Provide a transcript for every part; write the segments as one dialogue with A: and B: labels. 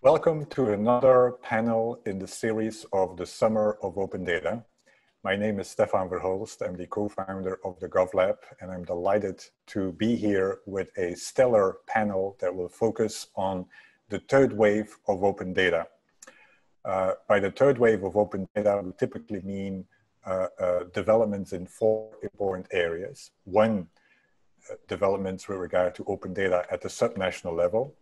A: Welcome to another panel in the series of the Summer of Open Data. My name is Stefaan Verhulst. I'm the co-founder of the GovLab, and I'm delighted to be here with a stellar panel that will focus on the third wave of open data. Uh, by the third wave of open data, we typically mean uh, uh, developments in four important areas. One, uh, developments with regard to open data at the subnational level.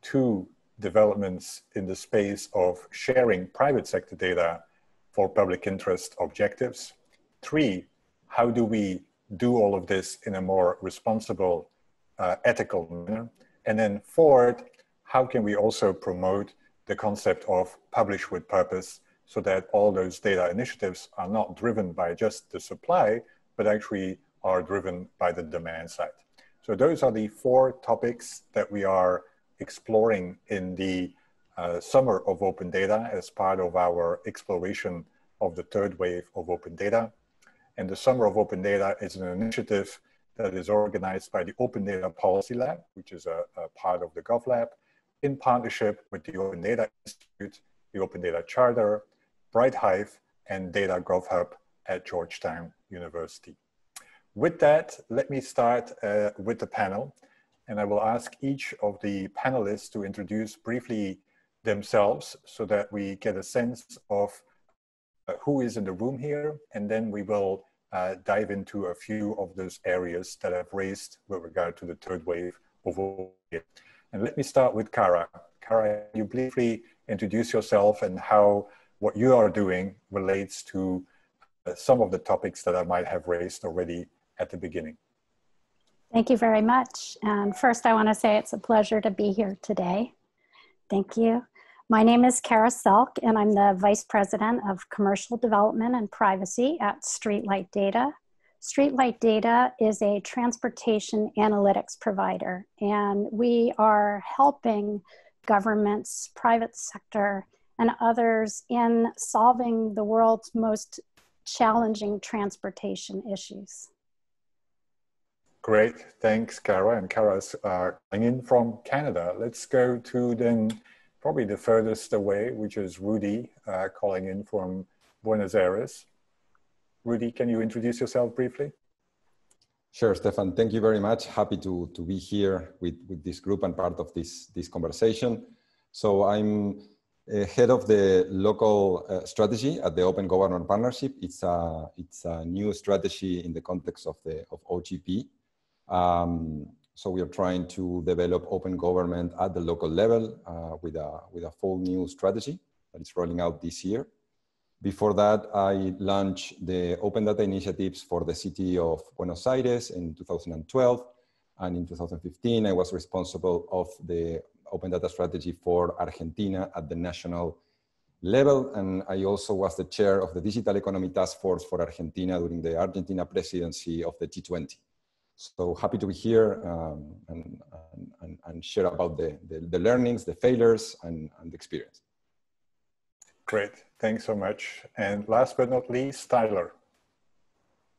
A: Two, developments in the space of sharing private sector data for public interest objectives. Three, how do we do all of this in a more responsible, uh, ethical manner? And then fourth, how can we also promote the concept of publish with purpose so that all those data initiatives are not driven by just the supply, but actually are driven by the demand side. So those are the four topics that we are exploring in the uh, Summer of Open Data as part of our exploration of the third wave of open data. And the Summer of Open Data is an initiative that is organized by the Open Data Policy Lab, which is a, a part of the GovLab, in partnership with the Open Data Institute, the Open Data Charter, BrightHive, and Data GovHub at Georgetown University. With that, let me start uh, with the panel, and I will ask each of the panelists to introduce briefly themselves so that we get a sense of uh, who is in the room here, and then we will uh, dive into a few of those areas that I've raised with regard to the third wave of and let me start with Kara. Kara, you briefly introduce yourself and how what you are doing relates to uh, some of the topics that I might have raised already at the beginning.
B: Thank you very much. And first, I want to say it's a pleasure to be here today. Thank you. My name is Kara Selke, and I'm the Vice President of Commercial Development and Privacy at Streetlight Data. Streetlight Data is a transportation analytics provider, and we are helping governments, private sector, and others in solving the world's most challenging transportation issues.
A: Great, thanks, Kara. And Kara's uh, in from Canada. Let's go to then probably the furthest away, which is Rudi uh, calling in from Buenos Aires. Rudi, can you introduce yourself briefly?
C: Sure, Stefaan. Thank you very much. Happy to, to be here with, with this group and part of this, this conversation. So I'm uh, head of the local uh, strategy at the Open Government Partnership. It's a, it's a new strategy in the context of, the, of OGP. Um, so we are trying to develop open government at the local level uh, with, a, with a full new strategy that is rolling out this year. Before that, I launched the Open Data Initiatives for the city of Buenos Aires in 2012. And in 2015, I was responsible of the Open Data Strategy for Argentina at the national level. And I also was the chair of the Digital Economy Task Force for Argentina during the Argentina presidency of the G20. So happy to be here um, and, and, and, share about the, the, the learnings, the failures, and, and the experience.
A: Great, thanks so much. And last but not least, Tyler.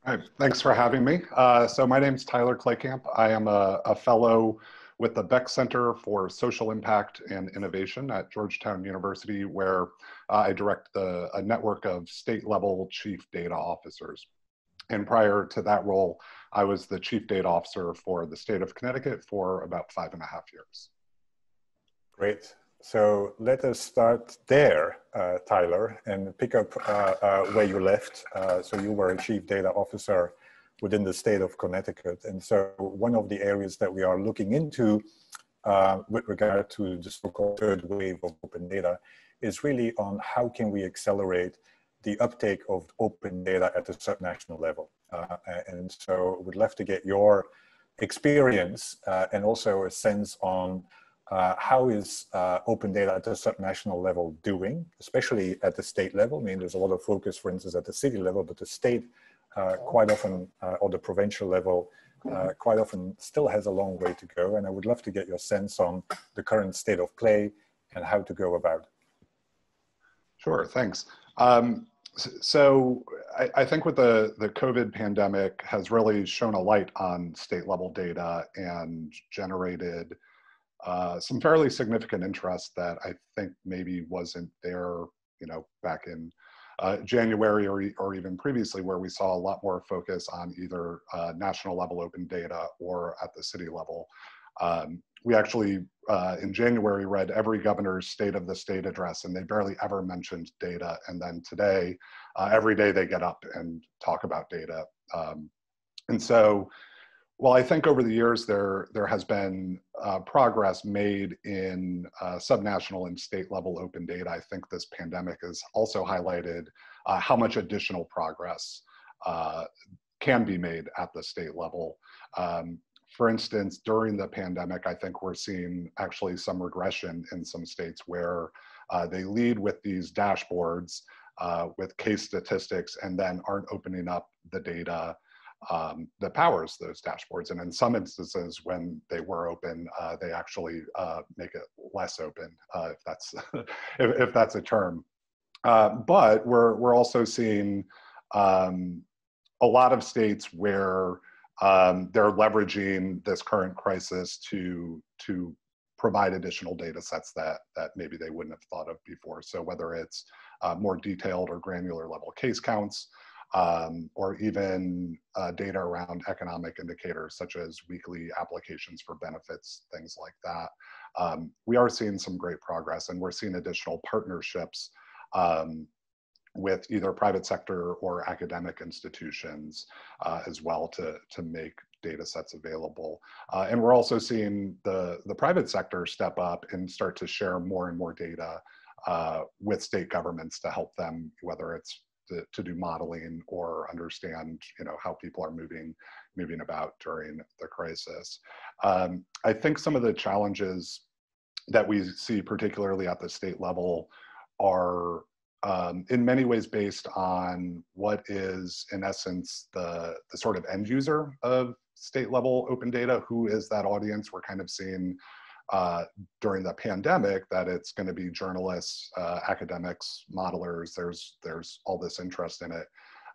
D: Hi, thanks for having me. Uh, so my name is Tyler Kleykamp. I am a, a, fellow with the Beeck Center for Social Impact and Innovation at Georgetown University, where uh, I direct the, a network of state level chief data officers. And prior to that role, I was the chief data officer for the state of Connecticut for about five and a half years.
A: Great. So let us start there, uh, Tyler, and pick up uh, uh, where you left. Uh, so you were a chief data officer within the state of Connecticut. And so one of the areas that we are looking into uh, with regard to the so-called third wave of open data is really on how can we accelerate the uptake of open data at the subnational level. Uh, and so we'd love to get your experience and also a sense on uh, how is uh, open data at the subnational level doing, especially at the state level? I mean, there's a lot of focus, for instance, at the city level, but the state uh, quite often, uh, or the provincial level, uh, quite often still has a long way to go. And I would love to get your sense on the current state of play and how to go about it.
D: Sure, thanks. Um, so I, I, think with the, the COVID pandemic has really shown a light on state level data and generated uh, some fairly significant interest that I think maybe wasn't there, you know, back in uh, January or, or even previously, where we saw a lot more focus on either uh, national level open data or at the city level. Um, we actually, uh, in January, read every governor's state of the state address, and they barely ever mentioned data. And then today, uh, every day they get up and talk about data. Um, and so, well, I think over the years there there has been uh, progress made in uh, subnational and state level open data. I think this pandemic has also highlighted uh, how much additional progress uh, can be made at the state level. Um, for instance, during the pandemic, I think we're seeing actually some regression in some states where uh, they lead with these dashboards uh, with case statistics and then aren't opening up the data um, that powers those dashboards. And in some instances, when they were open, uh, they actually uh, make it less open, uh, if that's if, if, that's a term. Uh, but we're we're also seeing um, a lot of states where um, they're leveraging this current crisis to to provide additional data sets that that maybe they wouldn't have thought of before. So whether it's uh, more detailed or granular level case counts, um, or even uh, data around economic indicators such as weekly applications for benefits, things like that. Um, we are seeing some great progress and we're seeing additional partnerships um, with either private sector or academic institutions uh, as well to, to make data sets available. Uh, and we're also seeing the, the private sector step up and start to share more and more data uh, with state governments to help them, whether it's to, to do modeling or understand you know how people are moving moving about during the crisis. Um, I think some of the challenges that we see particularly at the state level are um, in many ways based on what is in essence the, the sort of end user of state level open data who is that audience we're kind of seeing uh, during the pandemic that it's going to be journalists, uh, academics, modelers. There's there's all this interest in it.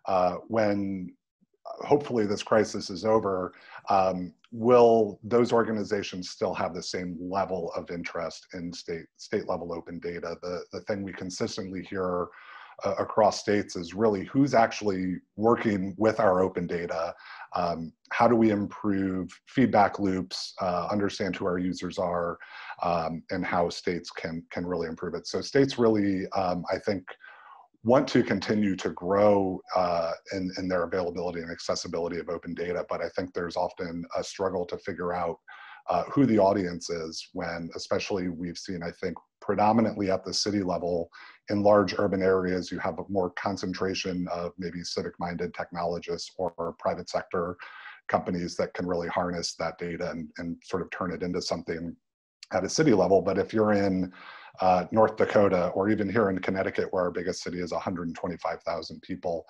D: Uh, when hopefully this crisis is over, um, will those organizations still have the same level of interest in state state level open data? The the thing we consistently hear uh, across states is really who's actually working with our open data. Um, how do we improve feedback loops, uh, understand who our users are, um, and how states can, can really improve it. So states really, um, I think, want to continue to grow uh, in, in their availability and accessibility of open data, but I think there's often a struggle to figure out uh, who the audience is when, especially we've seen, I think, predominantly at the city level in large urban areas, you have a more concentration of maybe civic-minded technologists or, private sector companies that can really harness that data and, and sort of turn it into something at a city level. But if you're in uh, North Dakota or even here in Connecticut, where our biggest city is 125,000 people,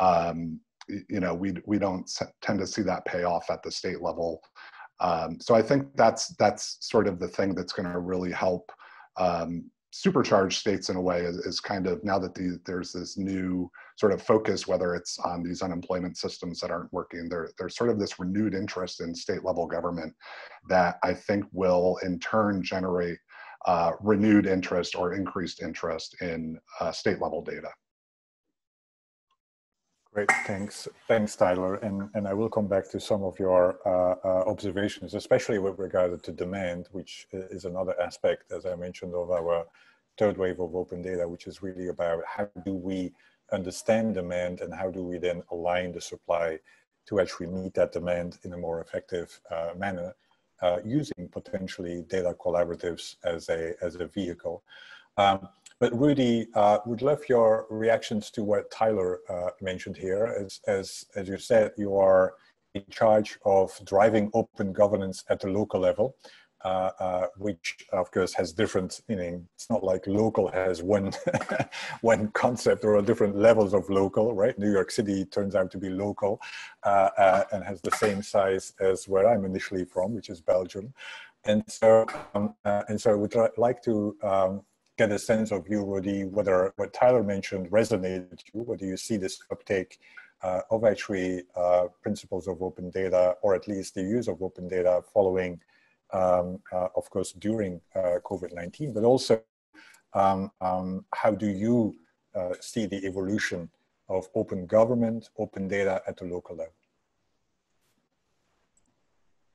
D: um, you know, we, we don't tend to see that pay off at the state level. Um, so I think that's that's sort of the thing that's going to really help um, supercharge states in a way is, is kind of now that the, there's this new sort of focus, whether it's on these unemployment systems that aren't working, there, there's sort of this renewed interest in state level government that I think will in turn generate uh, renewed interest or increased interest in uh, state level data.
A: Great, thanks. Thanks, Tyler. And, and I will come back to some of your uh, uh, observations, especially with regard to demand, which is another aspect, as I mentioned, of our third wave of open data, which is really about how do we understand demand and how do we then align the supply to actually meet that demand in a more effective uh, manner uh, using potentially data collaboratives as a, as a vehicle. Um, but Rudi, uh, would love your reactions to what Tyler uh, mentioned here. As, as, as you said, you are in charge of driving open governance at the local level, uh, uh, which of course has different meaning. It's not like local has one, one concept or different levels of local, right? New York City turns out to be local uh, uh, and has the same size as where I'm initially from, which is Belgium. And so, um, and so I would like to um, get a sense of you, Rudi, whether what Tyler mentioned resonated with you, whether you see this uptake uh, of actually uh, principles of open data, or at least the use of open data following um, uh, of course, during uh, COVID-19, but also um, um, how do you uh, see the evolution of open government, open data at the local level?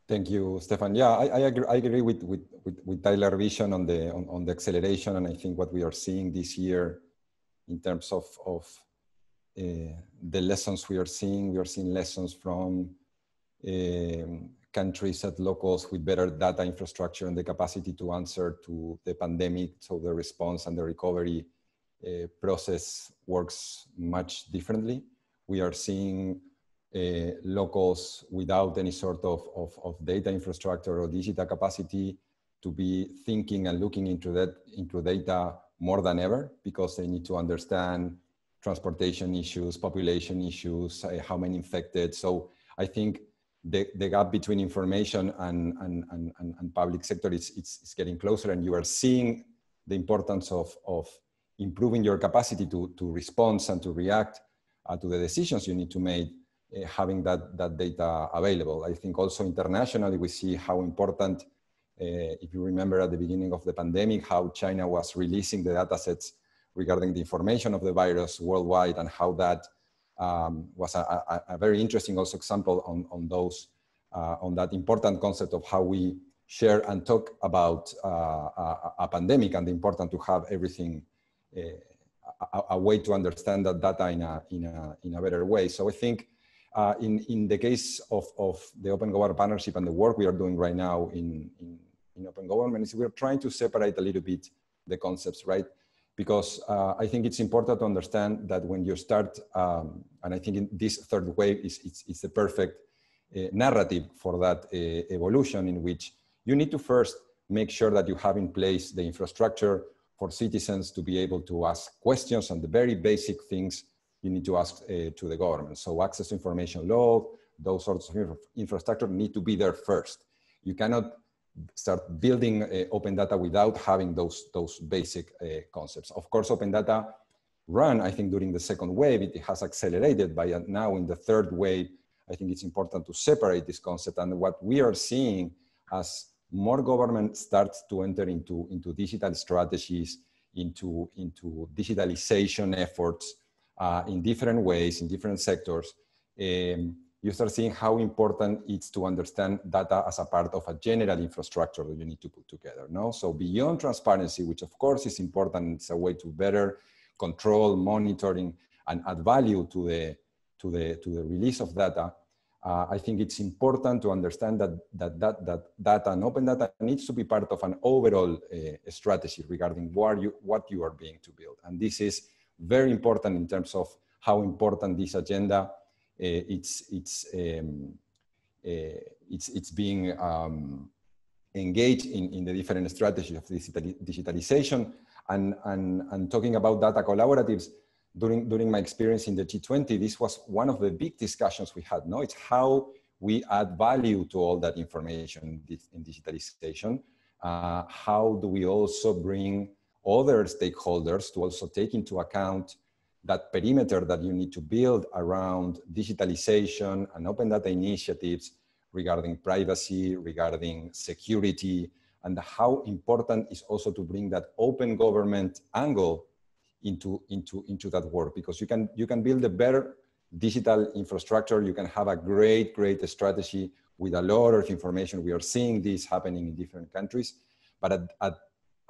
C: Thank you, Stefaan. Yeah, I, I agree, I agree with, with, with, with, Tyler vision on the, on, on, the acceleration. And I think what we are seeing this year in terms of, of uh, the lessons we are seeing, we are seeing lessons from um, countries at locals with better data infrastructure and the capacity to answer to the pandemic. So the response and the recovery uh, process works much differently. We are seeing uh, locals without any sort of, of, of, data infrastructure or digital capacity to be thinking and looking into that into data more than ever because they need to understand transportation issues, population issues, uh, how many infected. So I think the, the gap between information and, and, and, and public sector is it's, it's getting closer and you are seeing the importance of, of improving your capacity to, to respond and to react uh, to the decisions you need to make uh, having that, that data available. I think also internationally, we see how important, uh, if you remember at the beginning of the pandemic, how China was releasing the data sets regarding the information of the virus worldwide and how that um, was a, a, a, very interesting also example on, on those, uh, on that important concept of how we share and talk about uh, a, a, pandemic and the importance to have everything, uh, a, way to understand that data in a, in a, in a better way. So I think uh, in, in the case of, of the Open Government Partnership and the work we are doing right now in, in, in Open Government is we're trying to separate a little bit the concepts, right? Because uh, I think it's important to understand that when you start, um, and I think this third wave is the perfect uh, narrative for that uh, evolution in which you need to first make sure that you have in place the infrastructure for citizens to be able to ask questions and the very basic things you need to ask uh, to the government. So access to information law, those sorts of infrastructure need to be there first. You cannot start building uh, open data without having those, those basic uh, concepts. Of course, open data run, I think during the second wave, it has accelerated by now in the third wave, I think it's important to separate this concept. And what we are seeing as more government starts to enter into, into digital strategies, into, into digitalization efforts, uh, in different ways, in different sectors, um, you start seeing how important it's to understand data as a part of a general infrastructure that you need to put together. No, so beyond transparency, which of course is important, it's a way to better control, monitoring, and add value to the to the to the release of data. Uh, I think it's important to understand that, that, that, that data and open data needs to be part of an overall uh, strategy regarding what you, what you are being to build. And this is very important in terms of how important this agenda it's it's um, uh, it's it's being um, engaged in, in the different strategies of digital, digitalization and, and, and talking about data collaboratives during, during my experience in the G20, this was one of the big discussions we had. No, it's how we add value to all that information in digitalization. Uh, how do we also bring other stakeholders to also take into account that perimeter that you need to build around digitalization and open data initiatives regarding privacy, regarding security, and how important is also to bring that open government angle into, into, into that work because you can, you can build a better digital infrastructure, you can have a great, great strategy with a lot of information. We are seeing this happening in different countries, but at, at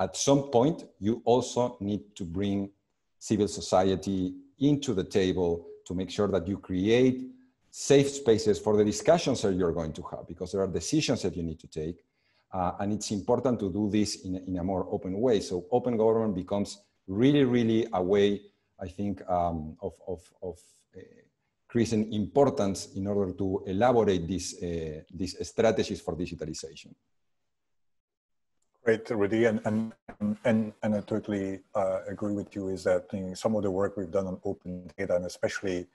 C: at some point, you also need to bring civil society into the table to make sure that you create safe spaces for the discussions that you're going to have because there are decisions that you need to take. Uh, and it's important to do this in, in a more open way. So open government becomes really, really a way, I think, um, of, of, of uh, increasing importance in order to elaborate these, uh, these strategies for digitalization.
A: Great, Rudi, and and and, and I totally uh, agree with you. Is that some of the work we've done on open data, and especially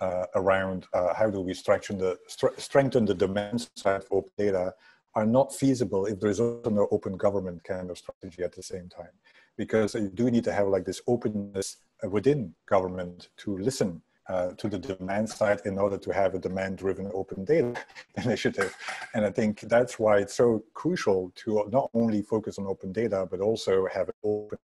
A: uh, around uh, how do we strengthen the strengthen the demand side of open data, are not feasible if there is no open government kind of strategy at the same time, because you do need to have like this openness within government to listen uh, to the demand side in order to have a demand-driven open data initiative. And I think that's why it's so crucial to not only focus on open data, but also have an open,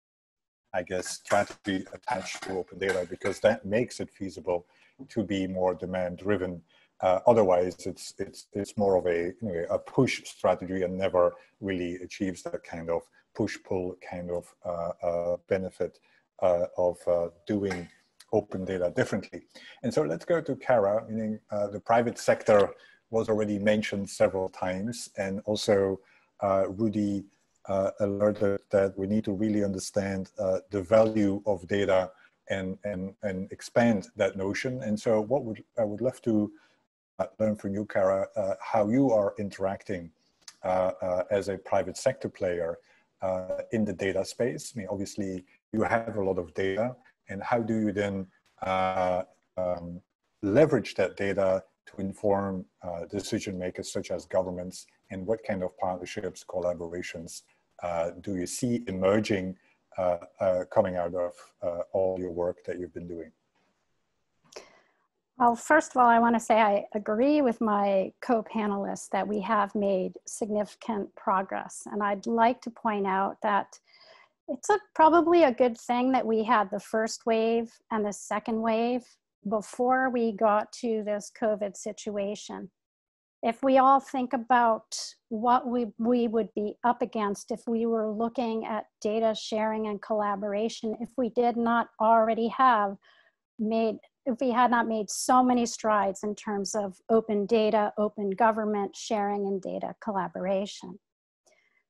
A: I guess, strategy attached to open data because that makes it feasible to be more demand-driven. Uh, otherwise, it's it's it's more of a know, a push strategy and never really achieves that kind of push-pull kind of uh, uh benefit uh, of uh, doing open data differently. And so let's go to Kara, meaning uh, the private sector was already mentioned several times and also uh, Rudi uh, alerted that we need to really understand uh, the value of data and, and, and expand that notion. And so what would I would love to uh, learn from you, Kara, uh, how you are interacting as a private sector player in the data space. I mean, obviously you have a lot of data and how do you then uh, um, leverage that data to inform uh, decision makers such as governments and what kind of partnerships, collaborations uh, do you see emerging uh, uh, coming out of uh, all your work that you've been doing?
B: Well, first of all, I want to say I agree with my co-panelists that we have made significant progress. And I'd like to point out that it's a, probably a good thing that we had the first wave and the second wave before we got to this COVID situation. If we all think about what we, we would be up against if we were looking at data sharing and collaboration, if we did not already have made, if we had not made so many strides in terms of open data, open government sharing and data collaboration.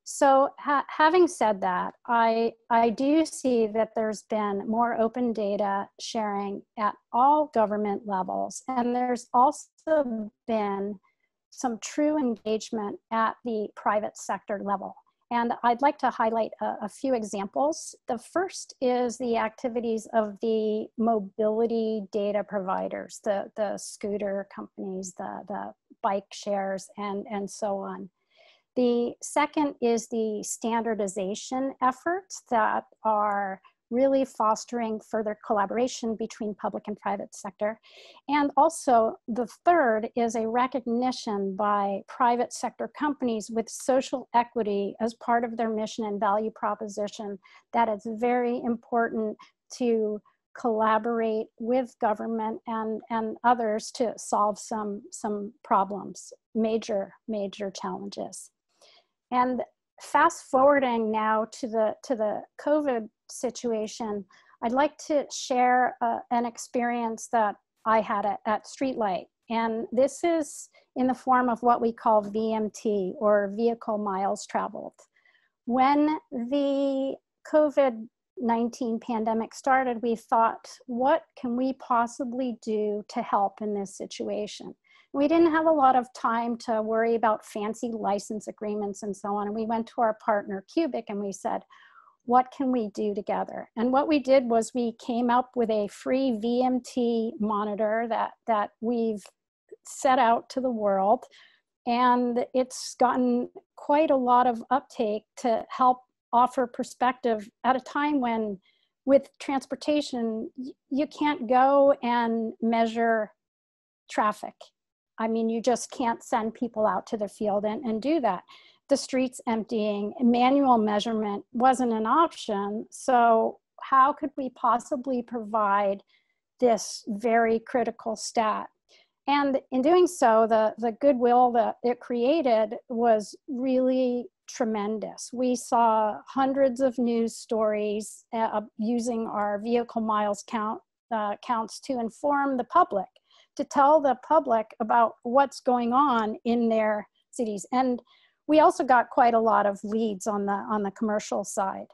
B: So ha having said that, I, I do see that there's been more open data sharing at all government levels. And there's also been some true engagement at the private sector level. And I'd like to highlight a, a, few examples. The first is the activities of the mobility data providers, the, the scooter companies, the, the bike shares, and, and so on. The second is the standardization efforts that are really fostering further collaboration between public and private sector. And also the third is a recognition by private sector companies with social equity as part of their mission and value proposition that it's very important to collaborate with government and, and others to solve some, some problems, major, major challenges. And fast forwarding now to the, to the COVID situation, I'd like to share uh, an experience that I had at, at Streetlight. And this is in the form of what we call VMT or vehicle miles traveled. When the COVID 19 pandemic started, we thought, what can we possibly do to help in this situation? We didn't have a lot of time to worry about fancy license agreements and so on. And we went to our partner Cuebiq and we said, what can we do together? And what we did was we came up with a free VMT monitor that, that we've set out to the world. And it's gotten quite a lot of uptake to help offer perspective at a time when with transportation, you can't go and measure traffic I mean, you just can't send people out to the field and, and do that. The streets emptying, manual measurement wasn't an option. So how could we possibly provide this very critical stat? And in doing so, the, the goodwill that it created was really tremendous. We saw hundreds of news stories uh, using our vehicle miles count uh, counts to inform the public to tell the public about what's going on in their cities. And we also got quite a lot of leads on the, on the commercial side.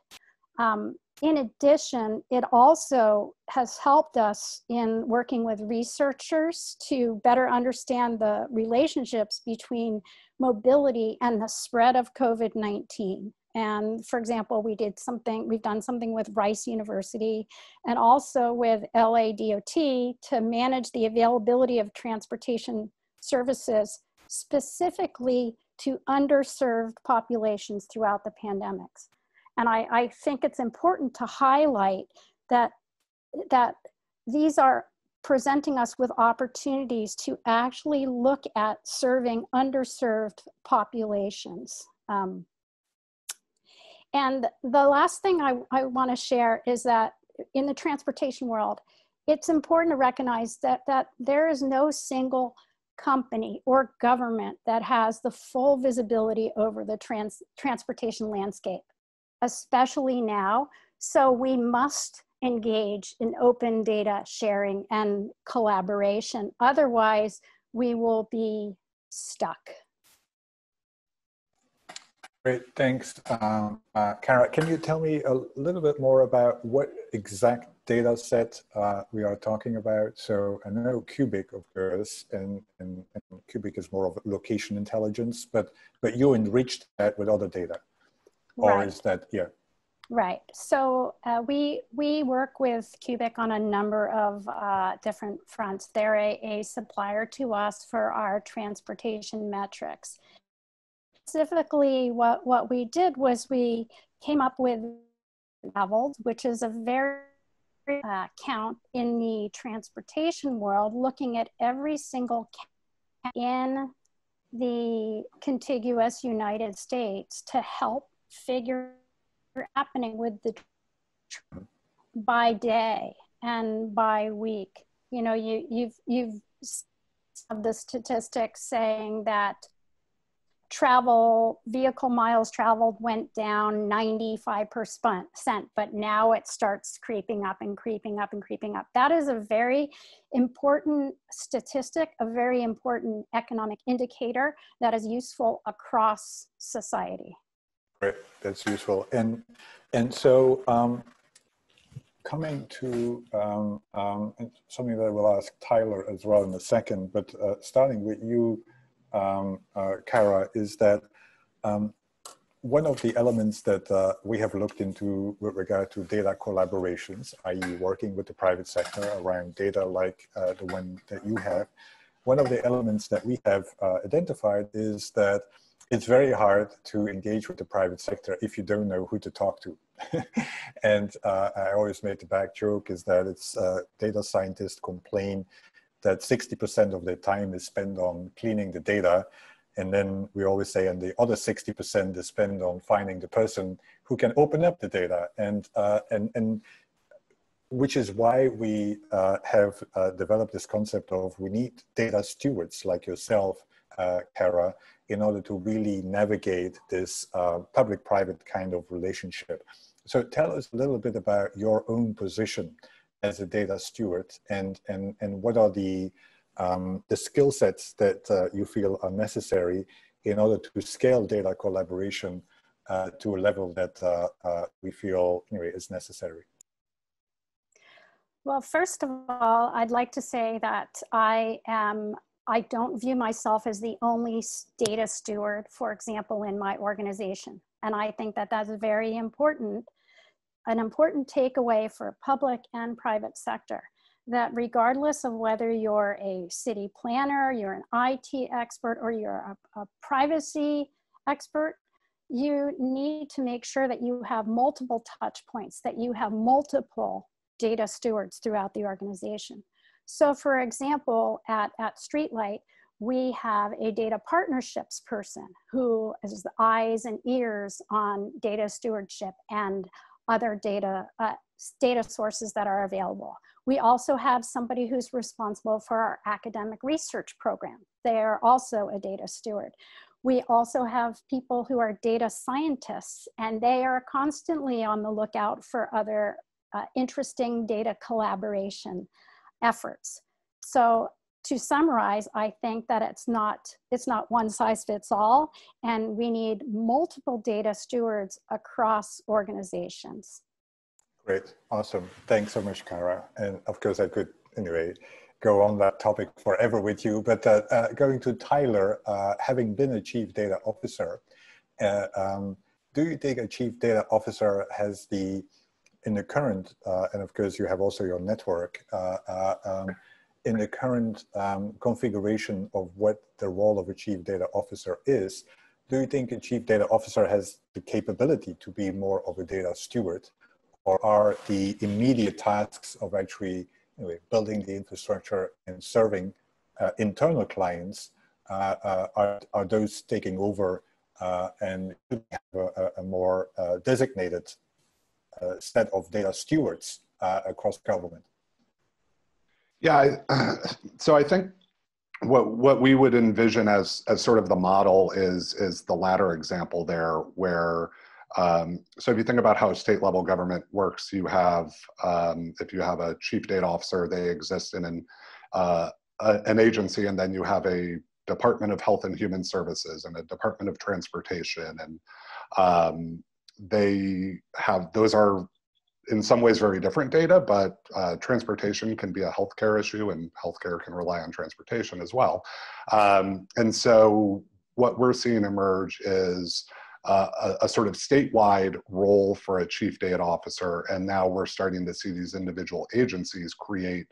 B: Um, in addition, it also has helped us in working with researchers to better understand the relationships between mobility and the spread of COVID-19. And for example, we did something, we've done something with Rice University and also with LADOT to manage the availability of transportation services specifically to underserved populations throughout the pandemics. And I, I think it's important to highlight that, that these are presenting us with opportunities to actually look at serving underserved populations. Um, and the last thing I, I want to share is that in the transportation world, it's important to recognize that, that there is no single company or government that has the full visibility over the trans, transportation landscape, especially now. So we must engage in open data sharing and collaboration. Otherwise, we will be stuck.
A: Great, thanks. Um, uh, Kara, can you tell me a little bit more about what exact data set uh, we are talking about? So I know Cuebiq, of course, and, and, and, Cuebiq is more of location intelligence, but, but you enriched that with other data. Or right. is that, yeah.
B: Right. So uh, we we work with Cuebiq on a number of uh, different fronts. They're a, a, supplier to us for our transportation metrics. Specifically, what what we did was we came up with levels, which is a very uh, count in the transportation world, looking at every single in the contiguous United States to help figure happening with the by day and by week. You know, you you've you've have the statistics saying that travel vehicle miles traveled went down 95% but now it starts creeping up and creeping up and creeping up that is a very important statistic a very important economic indicator that is useful across society
A: Right, that's useful. And and so um, coming to um, um, something that I will ask Tyler as well in a second, but uh, starting with you, um, uh, Kara, is that um, one of the elements that uh, we have looked into with regard to data collaborations, i.e. working with the private sector around data like uh, the one that you have, one of the elements that we have uh, identified is that it's very hard to engage with the private sector if you don't know who to talk to. and uh, I always make the back joke is that it's uh, data scientists complain that 60% of their time is spent on cleaning the data. And then we always say, and the other 60% is spent on finding the person who can open up the data. And, uh, and, and which is why we uh, have uh, developed this concept of we need data stewards like yourself, uh, Kara, in order to really navigate this uh, public-private kind of relationship. So tell us a little bit about your own position as a data steward and, and, and what are the, um, the skill sets that uh, you feel are necessary in order to scale data collaboration uh, to a level that uh, uh, we feel anyway is necessary.
B: Well, first of all, I'd like to say that I am I don't view myself as the only data steward, for example, in my organization. And I think that that's very important, an important takeaway for public and private sector, that regardless of whether you're a city planner, you're an IT expert, or you're a, a privacy expert, you need to make sure that you have multiple touch points, that you have multiple data stewards throughout the organization. So for example, at, at Streetlight, we have a data partnerships person who is the eyes and ears on data stewardship and other data, uh, data sources that are available. We also have somebody who's responsible for our academic research program. They are also a data steward. We also have people who are data scientists and they are constantly on the lookout for other uh, interesting data collaboration efforts. So to summarize, I think that it's not, it's not one size fits all, and we need multiple data stewards across organizations.
A: Great, awesome. Thanks so much, Kara. And of course, I could, anyway, go on that topic forever with you, but uh, uh, going to Tyler, uh, having been a chief data officer, uh, um, do you think a chief data officer has the in the current, uh, and of course you have also your network, uh, um, in the current um, configuration of what the role of a chief data officer is, do you think a chief data officer has the capability to be more of a data steward? Or are the immediate tasks of actually anyway, building the infrastructure and serving uh, internal clients uh, uh, are, are those taking over and have a, a more designated set of data stewards across government?
D: Yeah, I, so I think what what we would envision as as sort of the model is is the latter example there, where um, so if you think about how state level government works, you have um, if you have a chief data officer, they exist in an uh, a, an agency, and then you have a Department of Health and Human Services and a Department of Transportation, and um, they have those are in some ways very different data, but uh, transportation can be a healthcare issue and healthcare can rely on transportation as well. Um, and so what we're seeing emerge is uh, a, a, sort of statewide role for a chief data officer. And now we're starting to see these individual agencies create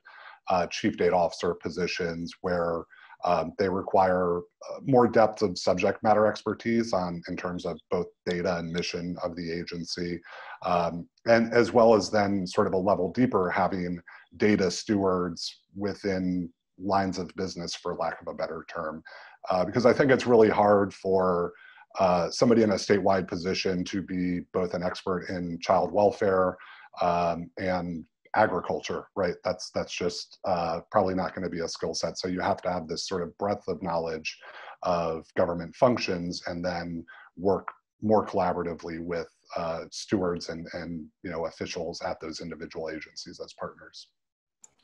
D: uh, chief data officer positions where um, they require uh, more depth of subject matter expertise on in terms of both data and mission of the agency, um, and as well as then sort of a level deeper having data stewards within lines of business, for lack of a better term, uh, because I think it's really hard for uh, somebody in a statewide position to be both an expert in child welfare um, and agriculture, right? That's that's just uh, probably not going to be a skill set. So you have to have this sort of breadth of knowledge of government functions, and then work more collaboratively with uh, stewards and and you know officials at those individual agencies as partners.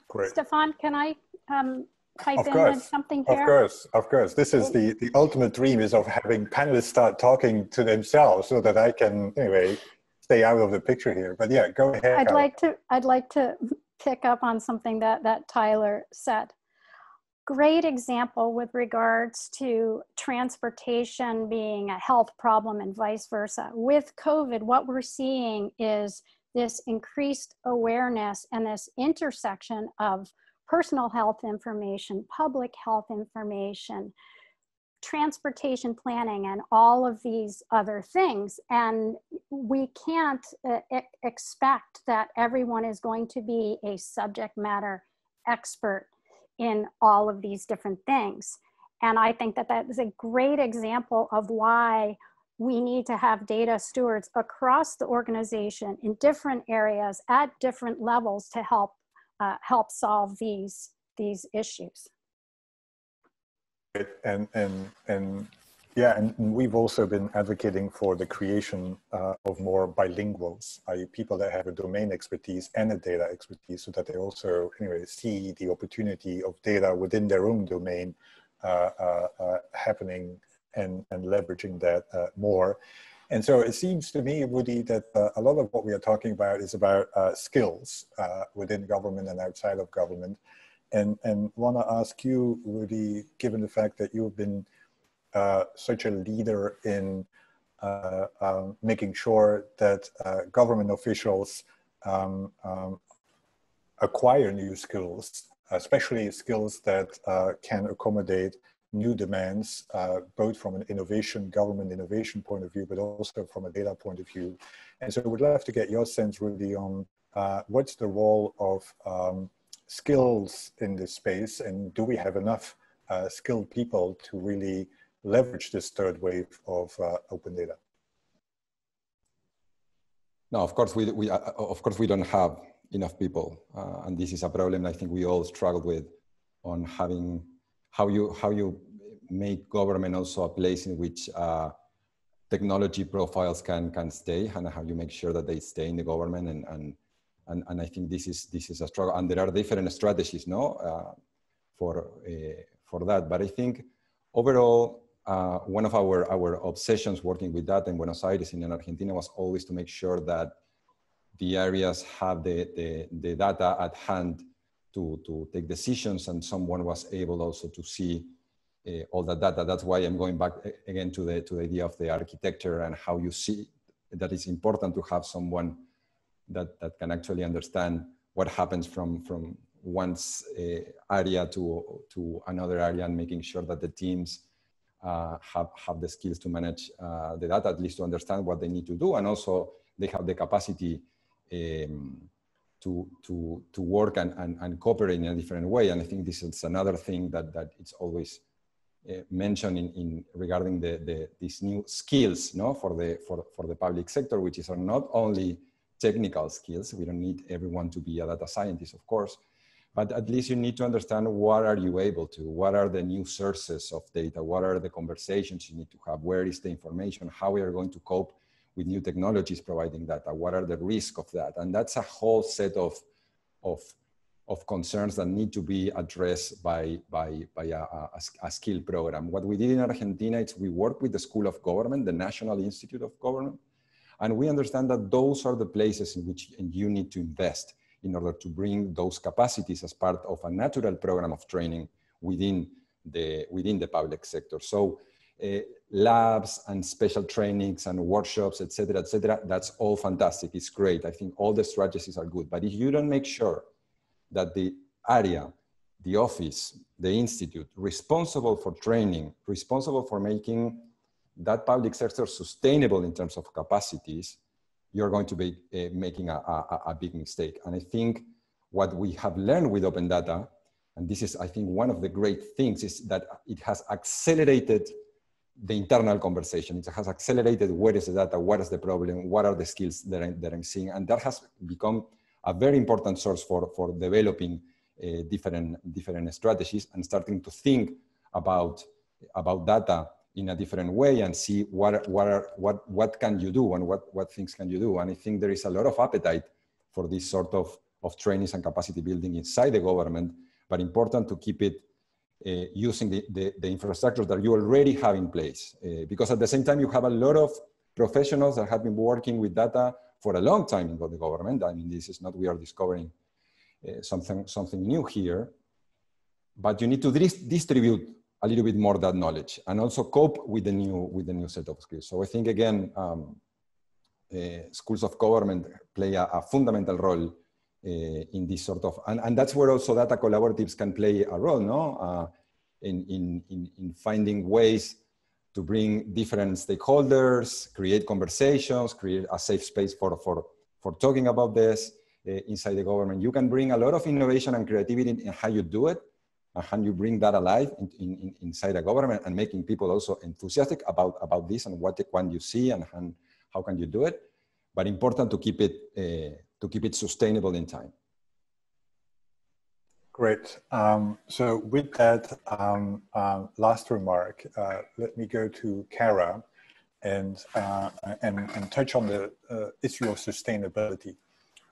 B: Great. Stefaan, can I um, pipe of in course. something here?
A: Of course, of course. This is the the ultimate dream is of having panelists start talking to themselves so that I can anyway stay out of the picture here. But yeah, go ahead.
B: I'd like to I'd like to pick up on something that that Tyler said. Great example with regards to transportation being a health problem and vice versa. With COVID, what we're seeing is this increased awareness and this intersection of personal health information, public health information, transportation planning and all of these other things. And we can't uh, expect that everyone is going to be a subject matter expert in all of these different things. And I think that that is a great example of why we need to have data stewards across the organization in different areas at different levels to help uh, help solve these these issues
A: and and and yeah, and we've also been advocating for the creation uh, of more bilinguals, i.e., people that have a domain expertise and a data expertise, so that they also anyway see the opportunity of data within their own domain uh, uh, uh happening and and leveraging that uh, more. And so it seems to me, Rudi, that uh, a lot of what we are talking about is about skills within government and outside of government and and want to ask you, Rudi, given the fact that you've been uh, such a leader in uh, um, making sure that uh, government officials um, um, acquire new skills, especially skills that uh, can accommodate new demands, uh, both from an innovation, government innovation point of view, but also from a data point of view. And so we'd love to get your sense, Rudi, on uh, what's the role of um, skills in this space and do we have enough uh, skilled people to really leverage this third wave of uh, open data?
C: No, of course we, we uh, of course we don't have enough people, uh, and this is a problem I think we all struggle with on having how you how you make government also a place in which uh, technology profiles can can stay, and how you make sure that they stay in the government and and and, and I think this is this is a struggle. And there are different strategies, no, uh, for uh, for that. But I think overall, uh, one of our our obsessions working with that in Buenos Aires and in Argentina was always to make sure that the areas have the, the, the data at hand to, to take decisions and someone was able also to see uh, all that data. That's why I'm going back again to the, to the idea of the architecture and how you see that it's important to have someone that, that can actually understand what happens from, from one uh, area to, to another area and making sure that the teams uh, have, have the skills to manage uh, the data, at least to understand what they need to do. And also they have the capacity um, to, to, to work and, and, and cooperate in a different way. And I think this is another thing that, that it's always uh, mentioned in, in regarding the, the, these new skills no, for, the, for, for the public sector, which is are not only technical skills. We don't need everyone to be a data scientist, of course, but at least you need to understand what are you able to, what are the new sources of data, what are the conversations you need to have, where is the information, how we are going to cope with new technologies providing data, what are the risks of that? And that's a whole set of, of, of concerns that need to be addressed by, by, by a, a, a skill program. What we did in Argentina is we worked with the School of Government, the National Institute of Government, and we understand that those are the places in which you need to invest in order to bring those capacities as part of a natural program of training within the, within the public sector. So uh, labs and special trainings and workshops, et cetera, et cetera, that's all fantastic. It's great. I think all the strategies are good. But if you don't make sure that the area, the office, the institute responsible for training, responsible for making that public sector sustainable in terms of capacities, you're going to be uh, making a, a, a, big mistake. And I think what we have learned with open data, and this is, I think, one of the great things is that it has accelerated the internal conversation. It has accelerated where is the data, what is the problem, what are the skills that, I, that I'm seeing. And that has become a very important source for, for developing uh, different, different strategies and starting to think about, about data in a different way and see what, what, are, what, what can you do and what, what things can you do. And I think there is a lot of appetite for this sort of, of trainings and capacity building inside the government, but important to keep it uh, using the, the, the, infrastructure that you already have in place. Uh, because at the same time, you have a lot of professionals that have been working with data for a long time in the government. I mean, this is not, we are discovering uh, something, something new here, but you need to dis distribute a little bit more that knowledge and also cope with the new with the new set of skills. So I think again, um, uh, schools of government play a, a fundamental role uh, in this sort of, and, and that's where also data collaboratives can play a role, no? Uh, in, in, in, in finding ways to bring different stakeholders, create conversations, create a safe space for, for, for talking about this uh, inside the government. You can bring a lot of innovation and creativity in how you do it, and how you bring that alive in, in, inside a government and making people also enthusiastic about, about this and what can you see and, how can you do it. But important to keep it, uh, to keep it sustainable in time.
A: Great. Um, so with that um, uh, last remark, uh, let me go to Kara and, uh, and, and touch on the uh, issue of sustainability.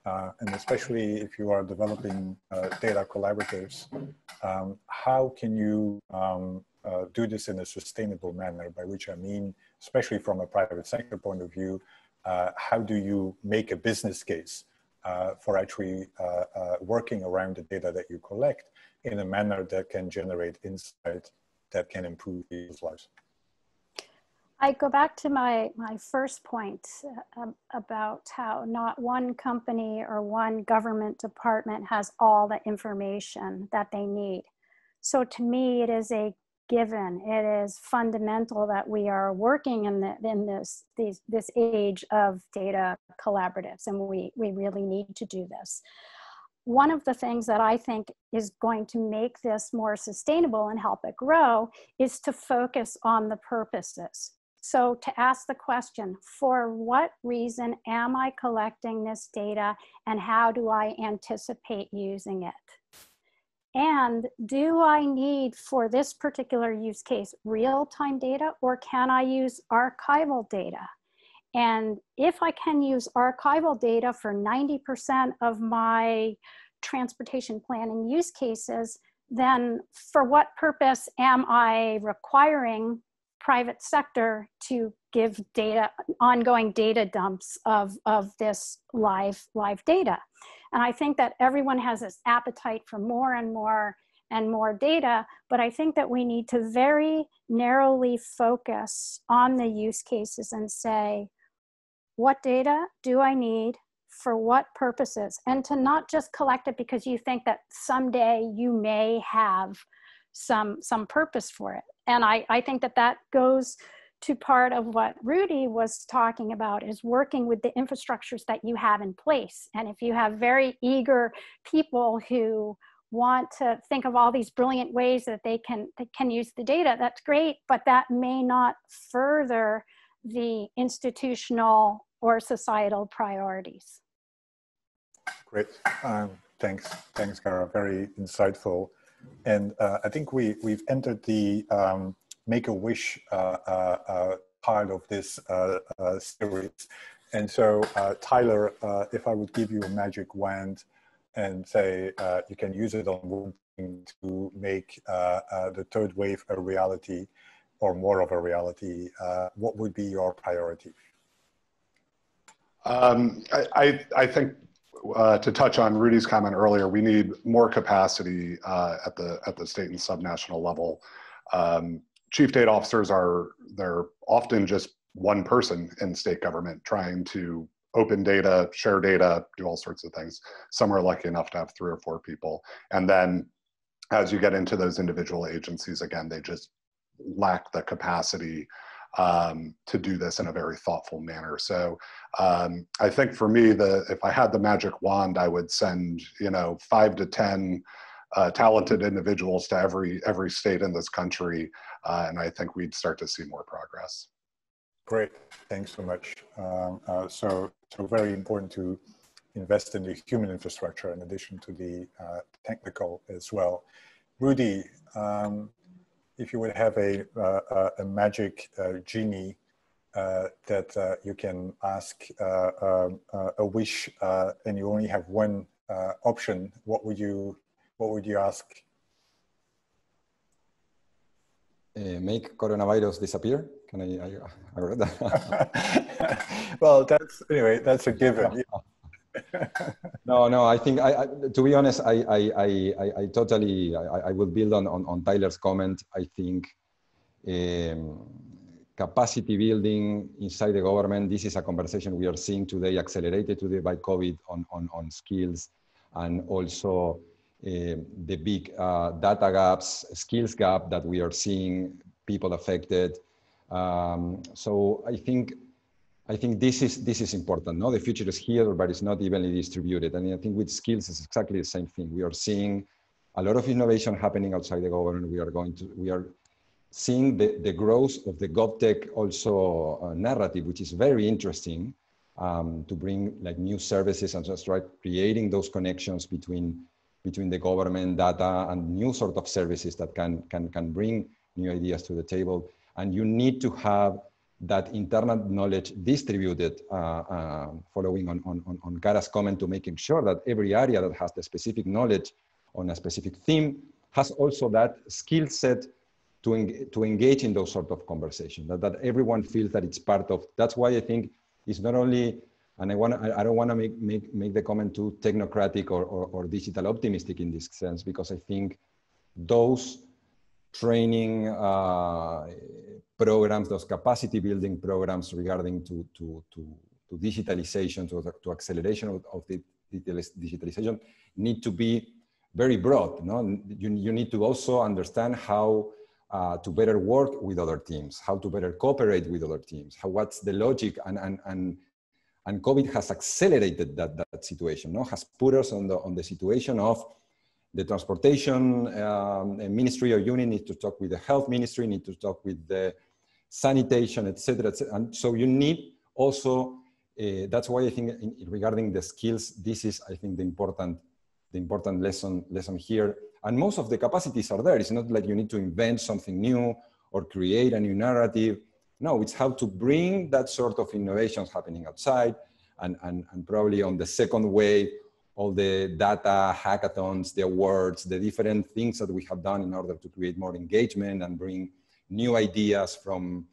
A: Uh, and especially if you are developing uh, data collaboratives, um, how can you um, uh, do this in a sustainable manner? By which I mean, especially from a private sector point of view, uh, how do you make a business case uh, for actually uh, working around the data that you collect in a manner that can generate insight that can improve people's lives?
B: I go back to my, my first point uh, about how not one company or one government department has all the information that they need. So to me, it is a given. It is fundamental that we are working in, the, in this, these, this age of data collaboratives, and we, we really need to do this. One of the things that I think is going to make this more sustainable and help it grow is to focus on the purposes. So to ask the question, for what reason am I collecting this data and how do I anticipate using it? And do I need for this particular use case real-time data or can I use archival data? And if I can use archival data for 90% of my transportation planning use cases, then for what purpose am I requiring private sector to give data, ongoing data dumps of, of this live, live data. And I think that everyone has this appetite for more and more and more data, but I think that we need to very narrowly focus on the use cases and say, what data do I need for what purposes? And to not just collect it because you think that someday you may have some, some purpose for it and I, I think that that goes to part of what Rudi was talking about is working with the infrastructures that you have in place. And if you have very eager people who want to think of all these brilliant ways that they can, they can use the data, that's great, but that may not further the institutional or societal priorities.
A: Great. Um, thanks. Thanks, Kara. Very insightful. And uh, I think we, we've entered the um, Make-A-Wish uh, uh, uh, part of this series. And so, Tyler, if I would give you a magic wand and say you can use it on one thing to make the third wave a reality or more of a reality, what would be your priority?
D: Um, I, I, I, think uh, to touch on Rudi's comment earlier, we need more capacity uh, at the at the state and subnational level. Um, chief data officers are they're often just one person in state government trying to open data, share data, do all sorts of things. Some are lucky enough to have three or four people, and then as you get into those individual agencies, again, they just lack the capacity um, to do this in a very thoughtful manner. So um, I think for me, the if I had the magic wand, I would send you know five to ten uh, talented individuals to every every state in this country, uh, and I think we'd start to see more progress.
A: Great, thanks so much. Um, uh, so so very important to invest in the human infrastructure in addition to the uh, technical as well. Rudi, um, if you would have a, uh, a magic uh, genie uh, that uh, you can ask uh, uh, a wish and you only have one option, what would you what would you ask?
C: make coronavirus disappear? Can I? I, I read
A: that. well, that's anyway. That's a given.
C: no, no. I think I, I, to be honest, I, I, I, I totally, I, I will build on, on, on Tyler's comment. I think um, capacity building inside the government. This is a conversation we are seeing today, accelerated today by COVID on, on, on skills and also uh, the big uh, data gaps, skills gap that we are seeing, people affected. Um, so I think I think this is this is important. No, the future is here, but it's not evenly distributed. And I think with skills, it's exactly the same thing. We are seeing a lot of innovation happening outside the government. We are going to we are seeing the, the growth of the GovTech also uh, narrative, which is very interesting um, to bring like new services and just right creating those connections between between the government data and new sort of services that can can can bring new ideas to the table. And you need to have that internal knowledge distributed, uh, uh, following on, on, on Kara's comment to making sure that every area that has the specific knowledge on a specific theme has also that skill set to, en to engage in those sort of conversations, that, that everyone feels that it's part of, that's why I think it's not only, and I, wanna, I, I don't want to make, make, make the comment too technocratic or, or, or digital optimistic in this sense, because I think those training uh, programs, those capacity building programs regarding to, to, to, to digitalization, to, to acceleration of, of the digitalization need to be very broad. No? You, you need to also understand how uh, to better work with other teams, how to better cooperate with other teams, how, what's the logic and, and, and, and COVID has accelerated that, that situation, no? has put us on the, on the situation of the transportation um, ministry or unit needs to talk with the health ministry, need to talk with the sanitation, etc. Et and so you need also, uh, that's why I think in, regarding the skills, this is, I think, the important, the important lesson, lesson here. And most of the capacities are there. It's not like you need to invent something new or create a new narrative. No, it's how to bring that sort of innovations happening outside and, and, and probably on the second wave all the data hackathons, the awards, the different things that we have done in order to create more engagement and bring new ideas from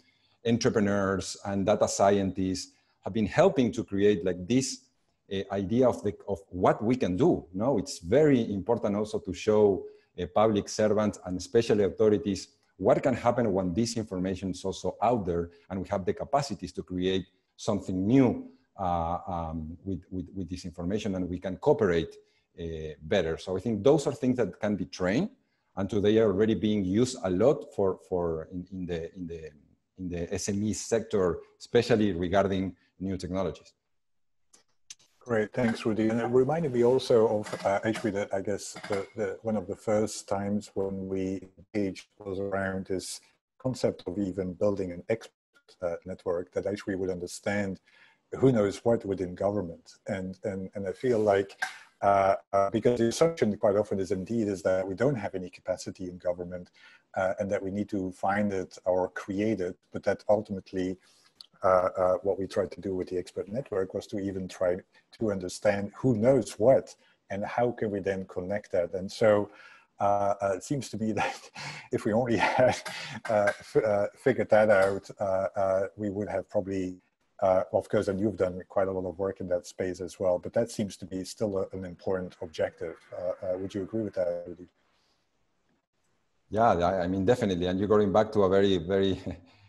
C: entrepreneurs and data scientists have been helping to create like this uh, idea of, the, of what we can do. No, it's very important also to show uh, public servants and especially authorities what can happen when this information is also out there and we have the capacities to create something new uh, um, with, with, with, this information and we can cooperate uh, better. So I think those are things that can be trained and today they are already being used a lot for, for in, in, the, in, the, in the SME sector, especially regarding new technologies.
A: Great, thanks, Rudi. And it reminded me also of uh, actually that I guess the, the, one of the first times when we engaged was around this concept of even building an expert uh, network that actually would understand who knows what within government. And, and, and I feel like uh, uh, because the assumption quite often is indeed is that we don't have any capacity in government uh, and that we need to find it or create it, but that ultimately uh, uh, what we tried to do with the expert network was to even try to understand who knows what and how can we then connect that. And so it seems to me that if we only had figured that out, we would have probably uh, of course, and you've done quite a lot of work in that space as well, but that seems to be still a, an important objective. Uh, uh, would you agree with that, Rudi?
C: Yeah, I mean, definitely. And you're going back to a very, very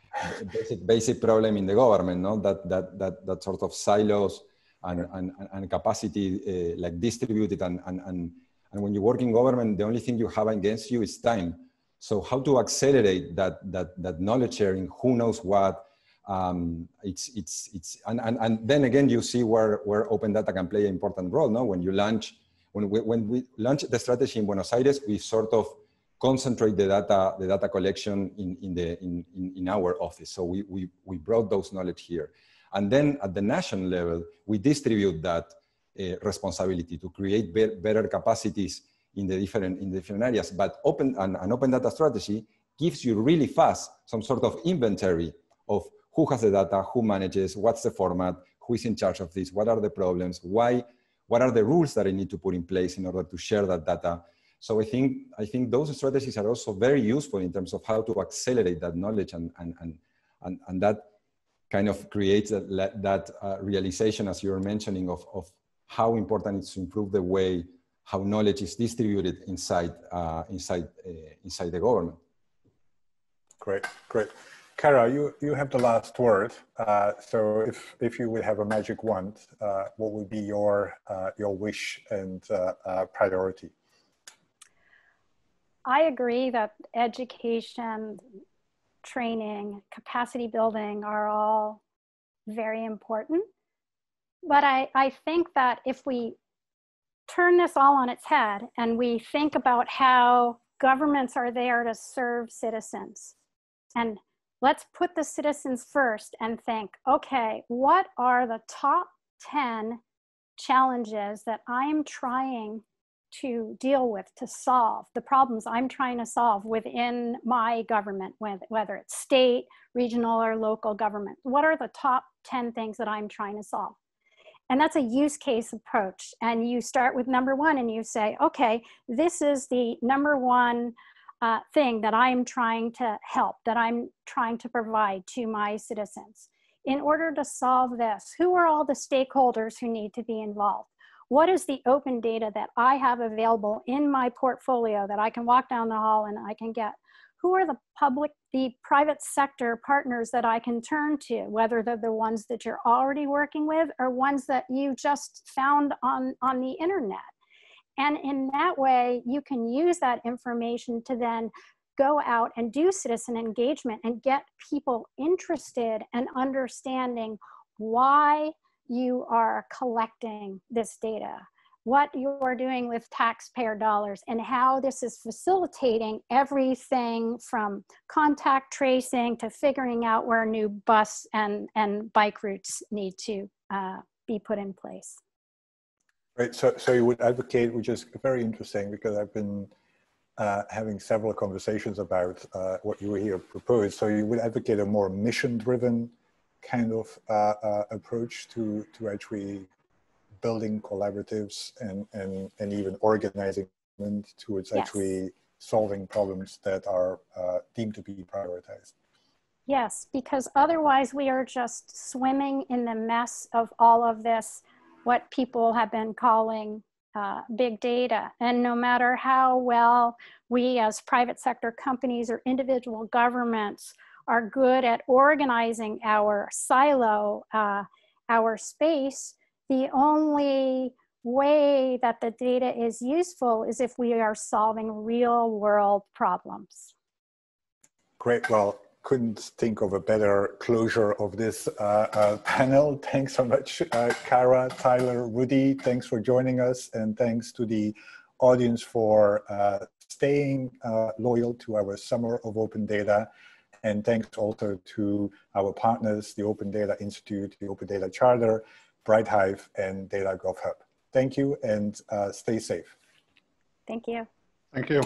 C: basic, basic problem in the government, no? That, that, that, that sort of silos and, and, and capacity uh, like distributed and, and, and, and when you work in government, the only thing you have against you is time. So how to accelerate that, that, that knowledge sharing, who knows what, um, it's it's it's and, and and then again you see where where open data can play an important role. No, when you launch when we when we launch the strategy in Buenos Aires, we sort of concentrate the data the data collection in in the in in, in our office. So we we we brought those knowledge here, and then at the national level we distribute that uh, responsibility to create be better capacities in the different in the different areas. But open an, an open data strategy gives you really fast some sort of inventory of who has the data, who manages, what's the format, who is in charge of this, what are the problems, why, what are the rules that I need to put in place in order to share that data. So I think, I think those strategies are also very useful in terms of how to accelerate that knowledge and, and, and, and, and that kind of creates that, that uh, realization, as you were mentioning, of, of how important it is to improve the way how knowledge is distributed inside, uh, inside, uh, inside the government.
A: Great, great. Kara, you, you have the last word. Uh, so if, if you would have a magic wand, uh, what would be your, uh, your wish and uh, uh, priority?
B: I agree that education, training, capacity building are all very important. But I, I think that if we turn this all on its head and we think about how governments are there to serve citizens and let's put the citizens first and think, okay, what are the top 10 challenges that I'm trying to deal with, to solve, the problems I'm trying to solve within my government, whether it's state, regional, or local government. What are the top 10 things that I'm trying to solve? And that's a use case approach. And you start with number one and you say, okay, this is the number one uh, thing that I'm trying to help, that I'm trying to provide to my citizens. In order to solve this, who are all the stakeholders who need to be involved? What is the open data that I have available in my portfolio that I can walk down the hall and I can get? Who are the public, the private sector partners that I can turn to, whether they're the ones that you're already working with or ones that you just found on, on the internet? And in that way, you can use that information to then go out and do citizen engagement and get people interested and understanding why you are collecting this data, what you're doing with taxpayer dollars, and how this is facilitating everything from contact tracing to figuring out where new bus and, and bike routes need to uh, be put in place.
A: Right. So, so you would advocate, which is very interesting because I've been uh, having several conversations about uh, what you here proposed. So you would advocate a more mission-driven kind of uh, uh approach to to actually building collaboratives and and and even organizing towards yes. actually solving problems that are uh, deemed to be prioritized.
B: Yes, because otherwise we are just swimming in the mess of all of this what people have been calling uh, big data. And no matter how well we as private sector companies or individual governments are good at organizing our silo, uh, our space, the only way that the data is useful is if we are solving real world problems.
A: Great. Well, couldn't think of a better closure of this uh, uh, panel. Thanks so much, uh, Kara, Tyler, Rudi. Thanks for joining us, and thanks to the audience for uh, staying uh, loyal to our Summer of Open Data. And thanks also to our partners, the Open Data Institute, the Open Data Charter, BrightHive, and Data GovHub. Thank you, and uh, stay safe.
B: Thank you.
D: Thank you.